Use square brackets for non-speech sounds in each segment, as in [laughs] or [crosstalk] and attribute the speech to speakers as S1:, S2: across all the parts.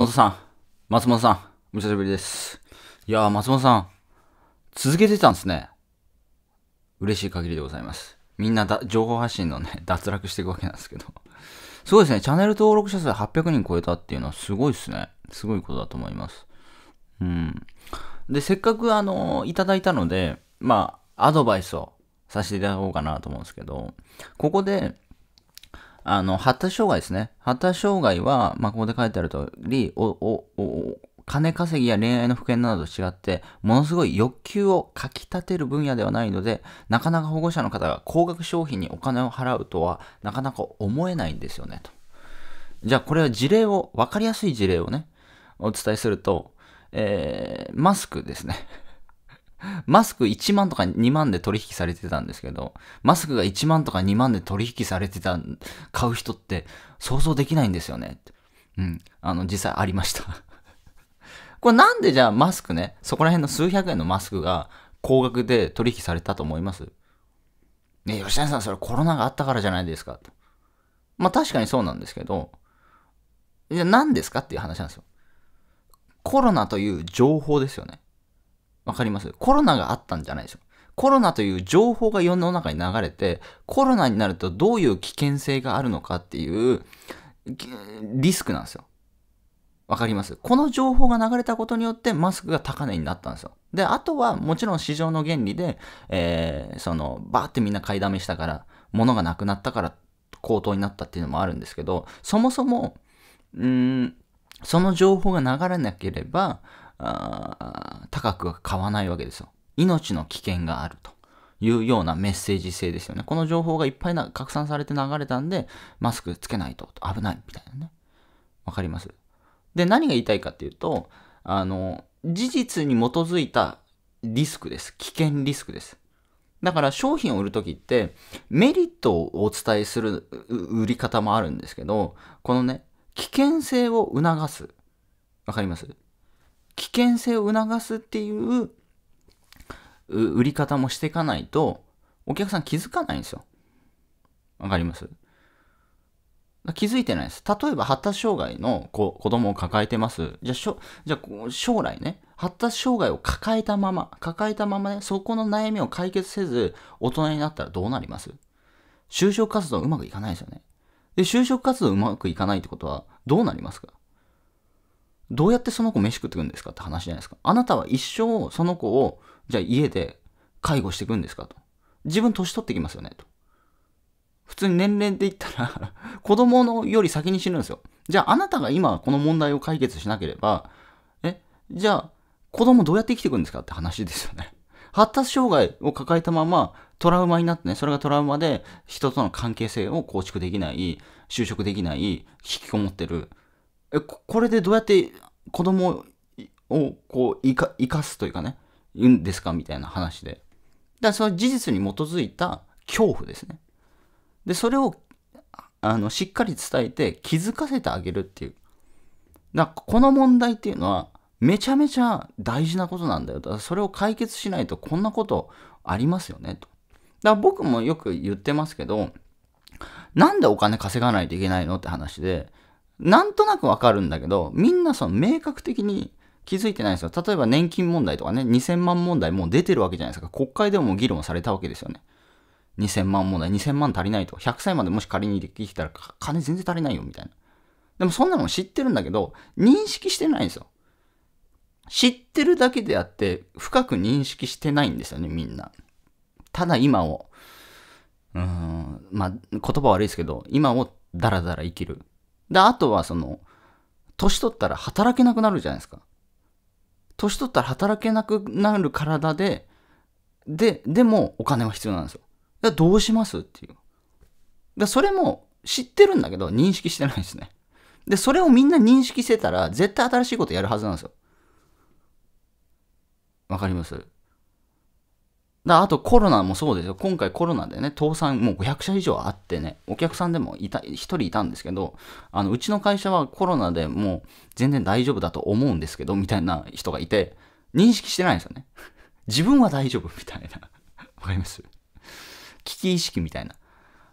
S1: 本さん、松本さん、お久しぶりです。いやー、松本さん、続けてたんですね。嬉しい限りでございます。みんなだ情報発信のね、[laughs] 脱落していくわけなんですけど。すごいですね。チャンネル登録者数800人超えたっていうのはすごいですね。すごいことだと思います。うん。で、せっかくあの、いただいたので、まあ、アドバイスをさせていただこうかなと思うんですけど、ここで、あの、発達障害ですね。発達障害は、まあ、ここで書いてある通り、お、お、お、金稼ぎや恋愛の普及などと違って、ものすごい欲求をかき立てる分野ではないので、なかなか保護者の方が高額商品にお金を払うとは、なかなか思えないんですよね、と。じゃあ、これは事例を、わかりやすい事例をね、お伝えすると、えー、マスクですね。マスク1万とか2万で取引されてたんですけど、マスクが1万とか2万で取引されてた、買う人って想像できないんですよね。うん。あの、実際ありました。[laughs] これなんでじゃあマスクね、そこら辺の数百円のマスクが高額で取引されたと思います？ね吉谷さん、それコロナがあったからじゃないですかと。まあ確かにそうなんですけど、じゃあ何ですかっていう話なんですよ。コロナという情報ですよね。わかります？コロナがあったんじゃないですよ。コロナという情報が世の中に流れて、コロナになるとどういう危険性があるのかっていうリスクなんですよ。わかります？この情報が流れたことによってマスクが高値になったんですよ。で、あとはもちろん市場の原理で、えー、その、バーってみんな買いだめしたから、物がなくなったから高騰になったっていうのもあるんですけど、そもそも、うん、その情報が流れなければ、あ高くは買わないわけですよ。命の危険があるというようなメッセージ性ですよね。この情報がいっぱいな拡散されて流れたんで、マスクつけないと危ないみたいなね。わかります？で、何が言いたいかっていうと、あの、事実に基づいたリスクです。危険リスクです。だから商品を売るときってメリットをお伝えする売り方もあるんですけど、このね、危険性を促す。わかります？危険性を促すっていう売り方もしていかないと、お客さん気づかないんですよ。わかります？気づいてないです。例えば発達障害の子子供を抱えてます。じゃあしょ、じゃあ将来ね、発達障害を抱えたまま、抱えたままね、そこの悩みを解決せず、大人になったらどうなります？就職活動うまくいかないですよね。で、就職活動うまくいかないってことは、どうなりますか？どうやってその子飯食ってくんですかって話じゃないですか。あなたは一生その子を、じゃあ家で介護していくんですかと。自分年取ってきますよねと。普通に年齢で言ったら [laughs] 子供のより先に死ぬんですよ。じゃああなたが今この問題を解決しなければ、え、じゃあ子供どうやって生きていくんですかって話ですよね。発達障害を抱えたままトラウマになってね、それがトラウマで人との関係性を構築できない、就職できない、引きこもってる。え、これでどうやって子供をこう生か生かすというかね、言うんですかみたいな話で。だからそれは事実に基づいた恐怖ですね。で、それをあのしっかり伝えて気づかせてあげるっていう。だからこの問題っていうのはめちゃめちゃ大事なことなんだよ。だからそれを解決しないとこんなことありますよねと。だから僕もよく言ってますけど、なんでお金稼がないといけないのって話で、なんとなくわかるんだけど、みんなその明確的に気づいてないんですよ。例えば年金問題とかね、2000万問題もう出てるわけじゃないですか。国会でも議論されたわけですよね。2000万問題、2000万足りないと。100歳までもし仮にできたら金全然足りないよみたいな。でもそんなの知ってるんだけど、認識してないんですよ。知ってるだけであって、深く認識してないんですよね、みんな。ただ今を、うん、まあ、言葉悪いですけど、今をダラダラ生きる。で、あとはその、年取ったら働けなくなるじゃないですか。年取ったら働けなくなる体で、で、でもお金は必要なんですよ。だどうしますっていう。だそれも知ってるんだけど認識してないですね。で、それをみんな認識してたら絶対新しいことやるはずなんですよ。わかります？だあとコロナもそうですよ。今回コロナでね、倒産もう500社以上あってね、お客さんでもいた、1人いたんですけど、あの、うちの会社はコロナでもう全然大丈夫だと思うんですけど、みたいな人がいて、認識してないんですよね。自分は大丈夫みたいな。[laughs] わかります？危機意識みたいな。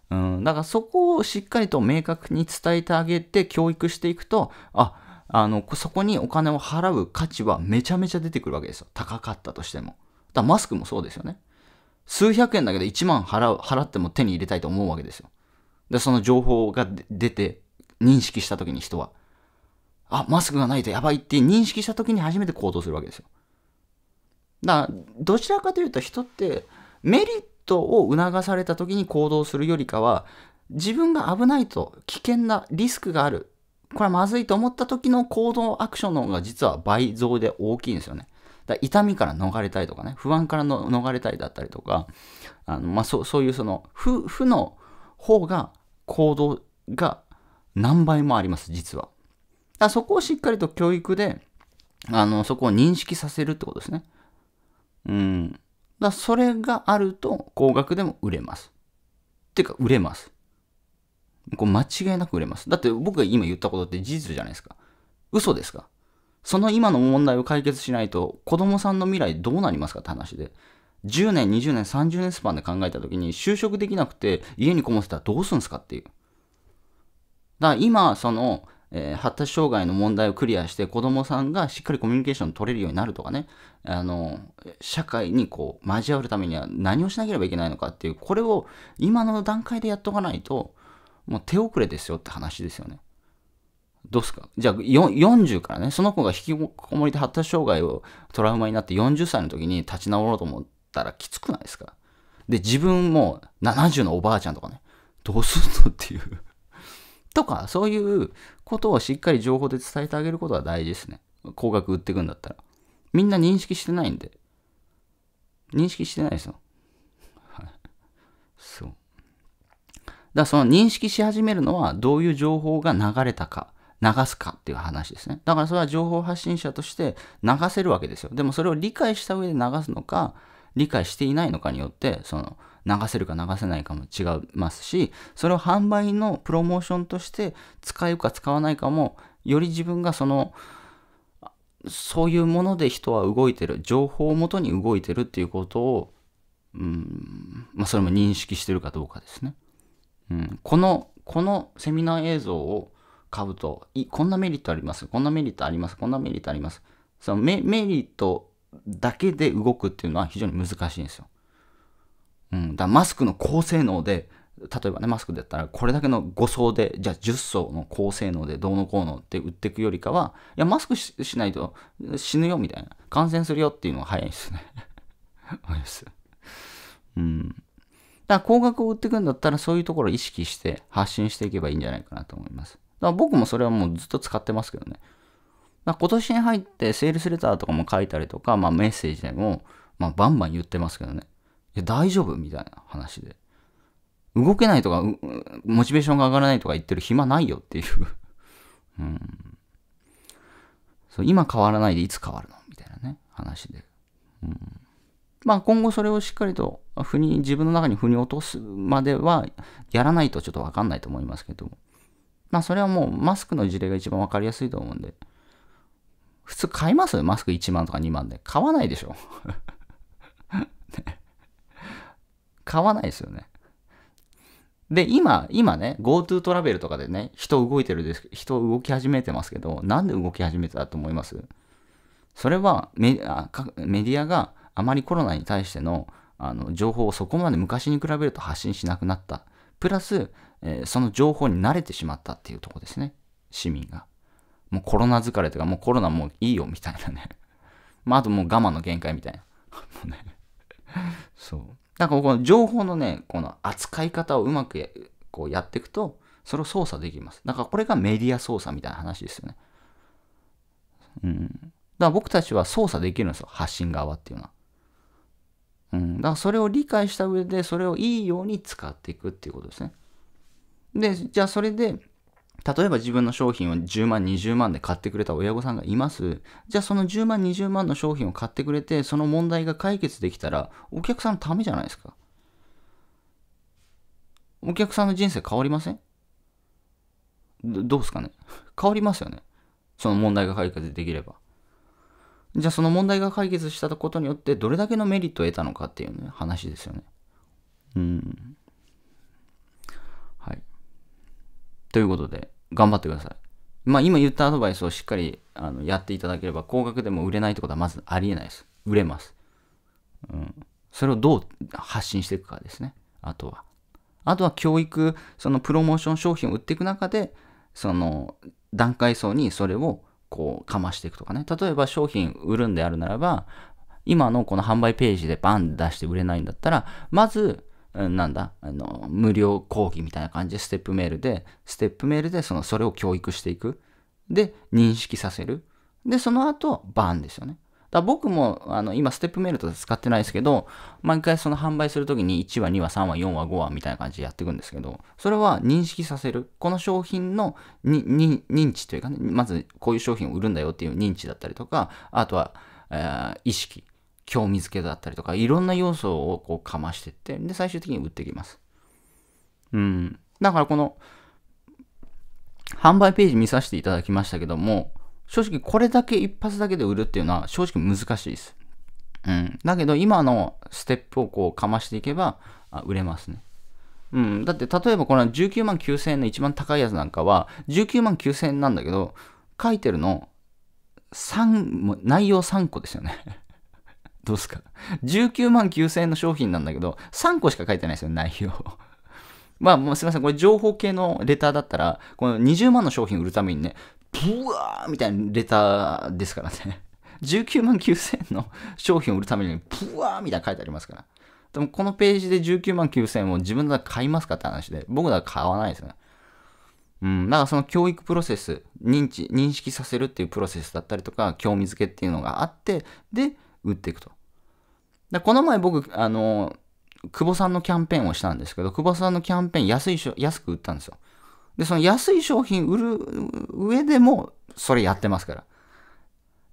S1: うん、だからそこをしっかりと明確に伝えてあげて教育していくと、あ、あの、そこにお金を払う価値はめちゃめちゃ出てくるわけですよ。高かったとしても。だマスクもそうですよね。数百円だけで1万払う、払っても手に入れたいと思うわけですよ。で、その情報が出て、認識した時に人は、あ、マスクがないとやばいって認識した時に初めて行動するわけですよ。だから、どちらかというと人ってメリットを促された時に行動するよりかは、自分が危ないと危険なリスクがある。これはまずいと思った時の行動アクションの方が実は倍増で大きいんですよね。だ痛みから逃れたいとかね、不安からの逃れたいだったりとか、あのまあ、そそういうその負負の方が行動が何倍もあります、実は。だそこをしっかりと教育で、あの、そこを認識させるってことですね。うん。だそれがあると、高額でも売れます。っていうか、売れます。こう間違いなく売れます。だって僕が今言ったことって事実じゃないですか。嘘ですかその今の問題を解決しないと、子供さんの未来どうなりますかって話で。10年、20年、30年スパンで考えた時に、就職できなくて家にこもってたらどうするんですかっていう。だから今、その、えー、発達障害の問題をクリアして子供さんがしっかりコミュニケーション取れるようになるとかね、あの、社会にこう交わるためには何をしなければいけないのかっていう、これを今の段階でやっとかないと、もう手遅れですよって話ですよね。どうすか？じゃあ40からね、その子が引きこもりで発達障害をトラウマになって40歳の時に立ち直ろうと思ったらきつくないですか？で、自分も70のおばあちゃんとかね、どうするのっていう [laughs] とか、そういうことをしっかり情報で伝えてあげることは大事ですね。高額売っていくんだったら。みんな認識してないんで。認識してないですよ。はい。そう。だからその認識し始めるのはどういう情報が流れたか、流すかっていう話ですね。だからそれは情報発信者として流せるわけですよ。でもそれを理解した上で流すのか、理解していないのかによって、その流せるか流せないかも違いますし、それを販売のプロモーションとして使うか使わないかも、より自分がその、そういうもので人は動いてる、情報をもとに動いてるっていうことを、うん、まあそれも認識してるかどうかですね。うん、この、このセミナー映像を買うと、こんなメリットあります、こんなメリットあります、こんなメリットあります？そのメメリットだけで動くっていうのは非常に難しいんですよ。うん、だマスクの高性能で、例えばね、マスクだったら、これだけの5層で、じゃあ10層の高性能でどうのこうのって売っていくよりかは、いや、マスクしないと死ぬよみたいな、感染するよっていうのが早いですね。[laughs] 早いです。うん。だから高額を売っていくんだったら、そういうところを意識して発信していけばいいんじゃないかなと思います。だから僕もそれはもうずっと使ってますけどね。ま今年に入ってセールスレターとかも書いたりとか、まあ、メッセージでも、まあ、バンバン言ってますけどね。いや、大丈夫みたいな話で。動けないとか、モチベーションが上がらないとか言ってる暇ないよっていう [laughs] うん。そう、今変わらないでいつ変わるのみたいなね、話で。うん。まあ今後それをしっかりと、腑に、自分の中に腑に落とすまでは、やらないとちょっとわかんないと思いますけど。まあそれはもうマスクの事例が一番わかりやすいと思うんで。普通買います？マスク1万とか2万で。買わないでしょ。ね [laughs] 買わないですよね。で、今、今ね、GoTo トラベルとかでね、人動いてるです、人動き始めてますけど、なんで動き始めたと思います？それはメあメディアがあまりコロナに対してのあの情報をそこまで昔に比べると発信しなくなった。プラス、えー、その情報に慣れてしまったっていうとこですね。市民が。もうコロナ疲れとか、もうコロナもういいよみたいなね。[laughs] まあ、あともう我慢の限界みたいな。[laughs] もうね。そう。なんかこの情報のね、この扱い方をうまくこうやっていくと、それを操作できます。だからこれがメディア操作みたいな話ですよね。うん。だから僕たちは操作できるんですよ。発信側っていうのは。うん。だからそれを理解した上で、それをいいように使っていくっていうことですね。で、じゃあそれで、例えば自分の商品を10万、20万で買ってくれた親御さんがいます。じゃあその10万、20万の商品を買ってくれて、その問題が解決できたら、お客さんのためじゃないですか。お客さんの人生変わりません？どうですかね？変わりますよね。その問題が解決できれば。じゃあその問題が解決したことによってどれだけのメリットを得たのかっていうね、話ですよね。うん。はい。ということで、頑張ってください。まあ今言ったアドバイスをしっかりあのやっていただければ、高額でも売れないってことはまずありえないです。売れます。うん。それをどう発信していくかですね。あとは。あとは教育、そのプロモーション商品を売っていく中で、その段階層にそれをこうかましていくとかね。例えば商品売るんであるならば、今のこの販売ページでバン出して売れないんだったら、まず、なんだ、あの、無料講義みたいな感じでステップメールで、ステップメールでその、それを教育していく。で、認識させる。で、その後、バンですよね。だ僕もあの今ステップメールとか使ってないですけど、毎回その販売するときに1話、2話、3話、4話、5話みたいな感じでやっていくんですけど、それは認識させる。この商品の認知というかね、まずこういう商品を売るんだよっていう認知だったりとか、あとは、えー、意識、興味づけだったりとか、いろんな要素をこうかましていって、で、最終的に売っていきます。うん。だからこの、販売ページ見させていただきましたけども、正直これだけ一発だけで売るっていうのは正直難しいです。うん。だけど今のステップをこうかましていけば売れますね。うん。だって例えばこの19万9000円の一番高いやつなんかは19万9000円なんだけど書いてるの3、内容3個ですよね。[laughs] どうですか ?19 万9000円の商品なんだけど3個しか書いてないですよ、内容。[laughs] まあもうすいません。これ情報系のレターだったら、この20万の商品売るためにね、ブワーみたいなレターですからね。[laughs] 19万9000円の商品を売るために、ブワーみたいな書いてありますから。でもこのページで19万9000円を自分だけ買いますかって話で、僕だから買わないですよね。うん、だからその教育プロセス、認知、認識させるっていうプロセスだったりとか、興味づけっていうのがあって、で、売っていくと。でこの前僕、あの、久保さんのキャンペーンをしたんですけど、久保さんのキャンペーン安いしょ、安く売ったんですよ。で、その安い商品売る上でも、それやってますから。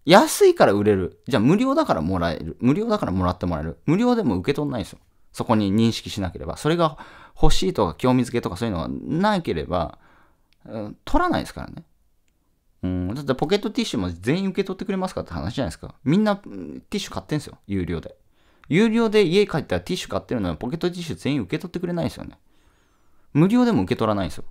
S1: 安いから売れる。じゃあ無料だからもらえる。無料だからもらってもらえる。無料でも受け取んないですよ。そこに認識しなければ。それが欲しいとか興味づけとかそういうのがなければ、うん、取らないですからね。うん、だってポケットティッシュも全員受け取ってくれますかって話じゃないですか。みんなティッシュ買ってんすよ。有料で。有料で家帰ったらティッシュ買ってるのにポケットティッシュ全員受け取ってくれないですよね。無料でも受け取らないですよ。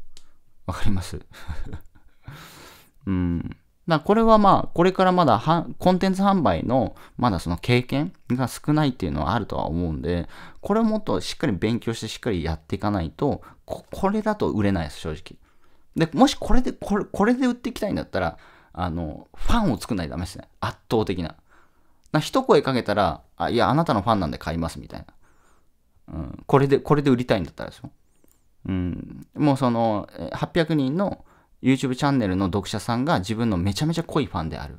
S1: わかります [laughs] うん。だこれはまあ、これからまだコンテンツ販売のまだその経験が少ないっていうのはあるとは思うんで、これをもっとしっかり勉強してしっかりやっていかないと、ここれだと売れないです、正直。で、もしこれで、これ、これで売っていきたいんだったら、あの、ファンを作んないとダメですね。圧倒的な。な一声かけたら、あ、いや、あなたのファンなんで買いますみたいな。うん、これで、これで売りたいんだったらですよ。うん、もうその800人の YouTube チャンネルの読者さんが自分のめちゃめちゃ濃いファンである。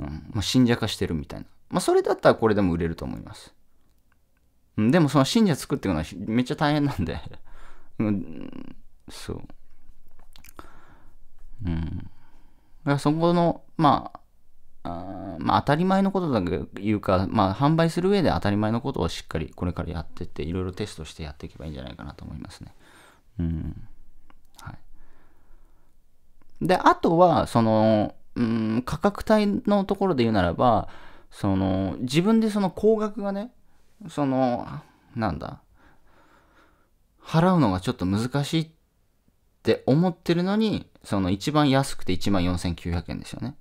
S1: うん、もう信者化してるみたいな。まあ、それだったらこれでも売れると思います。うん、でもその信者作っていくのはめっちゃ大変なんでうん、そう。うん。だからそこの、ま、あまあ、当たり前のことだというか、まあ、販売する上で当たり前のことをしっかりこれからやってって、いろいろテストしてやっていけばいいんじゃないかなと思いますね。うん。はい。で、あとは、その、うん、価格帯のところで言うならば、その、自分でその高額がね、その、なんだ、払うのがちょっと難しいって思ってるのに、その一番安くて14,900円ですよね。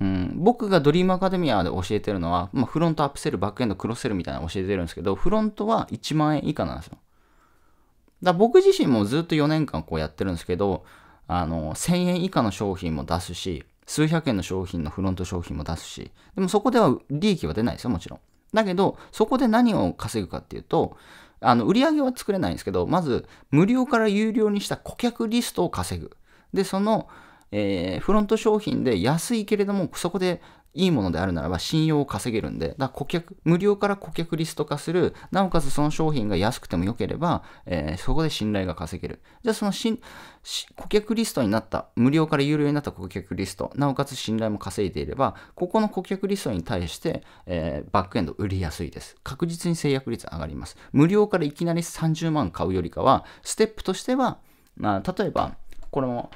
S1: うん、僕がドリームアカデミアで教えてるのは、まあ、フロントアップセル、バックエンド、クロスセルみたいなの教えてるんですけど、フロントは1万円以下なんですよ。だ僕自身もずっと4年間こうやってるんですけど、あの、1000円以下の商品も出すし、数百円の商品のフロント商品も出すし、でもそこでは利益は出ないですよ、もちろん。だけど、そこで何を稼ぐかっていうと、あの、売り上げは作れないんですけど、まず、無料から有料にした顧客リストを稼ぐ。で、その、えー、フロント商品で安いけれども、そこでいいものであるならば信用を稼げるんで、だ顧客、無料から顧客リスト化する、なおかつその商品が安くても良ければ、えー、そこで信頼が稼げる。じゃあそのし顧客リストになった、無料から有料になった顧客リスト、なおかつ信頼も稼いでいれば、ここの顧客リストに対して、えー、バックエンド売りやすいです。確実に制約率上がります。無料からいきなり30万買うよりかは、ステップとしては、まあ、例えば、これも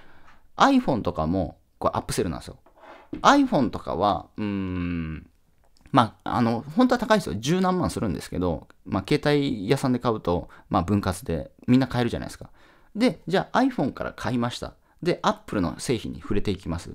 S1: iPhone とかもこれアップセルなんですよ。iPhone とかは、うーん、まあ、あの、本当は高いですよ。十何万するんですけど、まあ、携帯屋さんで買うと、まあ、分割でみんな買えるじゃないですか。で、じゃあ iPhone から買いました。で、Apple の製品に触れていきます。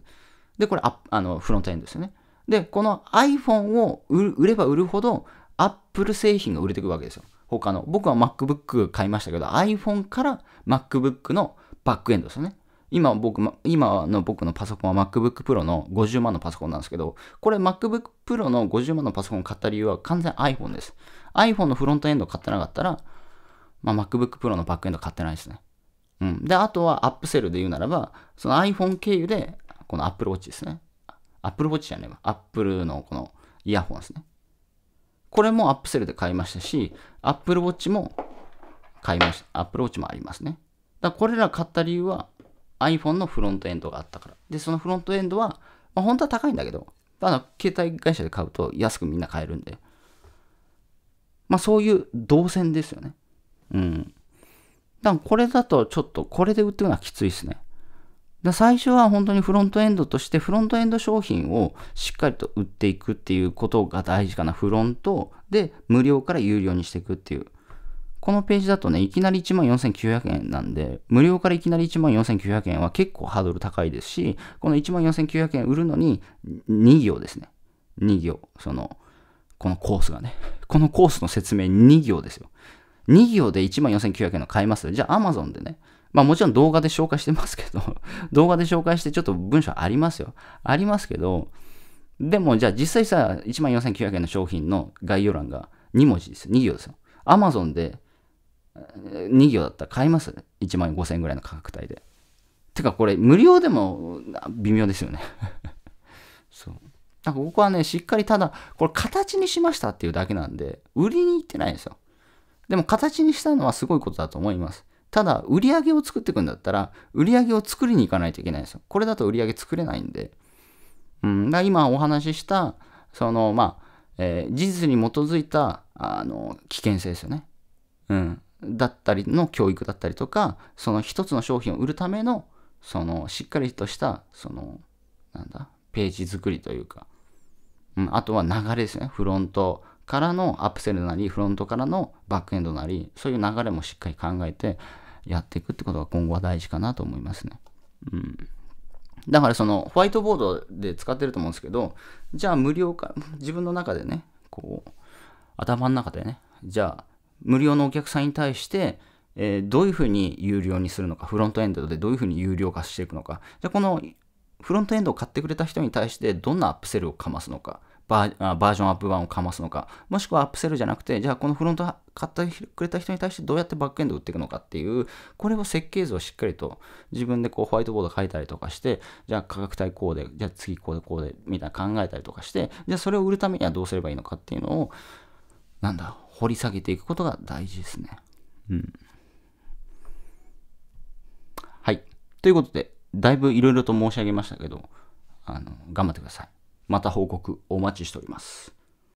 S1: で、これあのフロントエンドですよね。で、この iPhone を売れば売るほど Apple 製品が売れていくわけですよ。他の。僕は MacBook 買いましたけど、iPhone から MacBook のバックエンドですよね。今僕、今の僕のパソコンは MacBook Pro の50万のパソコンなんですけど、これ MacBook Pro の50万のパソコンを買った理由は完全 iPhone です。iPhone のフロントエンド買ってなかったら、まあ、MacBook Pro のバックエンド買ってないですね。うん。で、あとはアップセルで言うならば、その iPhone 経由で、この Apple Watch ですね。Apple Watch じゃねえわ。Apple のこのイヤホンですね。これもアップセルで買いましたし、Apple Watch も買いました。Apple Watch もありますね。だこれら買った理由は iPhone のフロントエンドがあったから。で、そのフロントエンドは、まあ、本当は高いんだけど、あの携帯会社で買うと安くみんな買えるんで。まあそういう動線ですよね。うん。だからこれだとちょっと、これで売っていくのはきついですね。最初は本当にフロントエンドとしてフロントエンド商品をしっかりと売っていくっていうことが大事かな。フロントで無料から有料にしていくっていう。このページだとね、いきなり14,900円なんで、無料からいきなり14,900円は結構ハードル高いですし、この14,900円売るのに2行ですね。2行。その、このコースがね。[laughs] このコースの説明2行ですよ。2行で14,900円の買いますじゃあ Amazon でね。まあもちろん動画で紹介してますけど、[laughs] 動画で紹介してちょっと文章ありますよ。ありますけど、でもじゃあ実際さ、14,900円の商品の概要欄が2文字ですよ。2行ですよ。Amazon で2行だったら買います ?1 万5000円ぐらいの価格帯で。てかこれ無料でも微妙ですよね [laughs] そう。なんか僕はね、しっかりただ、これ形にしましたっていうだけなんで、売りに行ってないんですよ。でも形にしたのはすごいことだと思います。ただ、売り上げを作っていくんだったら、売り上げを作りに行かないといけないんですよ。これだと売り上げ作れないんで。うん、だ今お話しした、その、まあ、えー、事実に基づいた、あの、危険性ですよね。うん。だったりの教育だったりとか、その一つの商品を売るための、そのしっかりとした、その、なんだ、ページ作りというか、うん、あとは流れですね。フロントからのアップセルなり、フロントからのバックエンドなり、そういう流れもしっかり考えてやっていくってことが今後は大事かなと思いますね。うん。だからそのホワイトボードで使ってると思うんですけど、じゃあ無料か、自分の中でね、こう、頭の中でね、じゃあ無料のお客さんに対して、えー、どういうふうに有料にするのか、フロントエンドでどういうふうに有料化していくのか、じゃあこのフロントエンドを買ってくれた人に対してどんなアップセルをかますのか、バーバージョンアップ版をかますのか、もしくはアップセルじゃなくて、じゃあこのフロント買ってくれた人に対してどうやってバックエンドを売っていくのかっていう、これを設計図をしっかりと自分でこうホワイトボード書いたりとかして、じゃあ価格帯こうで、じゃあ次こうでこうで、みたいな考えたりとかして、じゃあそれを売るためにはどうすればいいのかっていうのを、なんだ、掘り下げていくことが大事ですね。うん。はい。ということで、だいぶいろいろと申し上げましたけど、あの、頑張ってください。また報告お待ちしております。